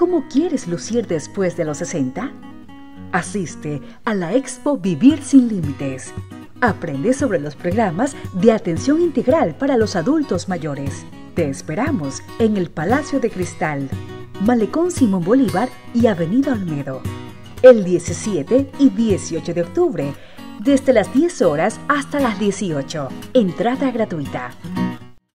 ¿Cómo quieres lucir después de los 60? Asiste a la Expo Vivir sin Límites. Aprende sobre los programas de atención integral para los adultos mayores. Te esperamos en el Palacio de Cristal, Malecón Simón Bolívar y Avenida Olmedo. El 17 y 18 de octubre, desde las 10 horas hasta las 18. Entrada gratuita.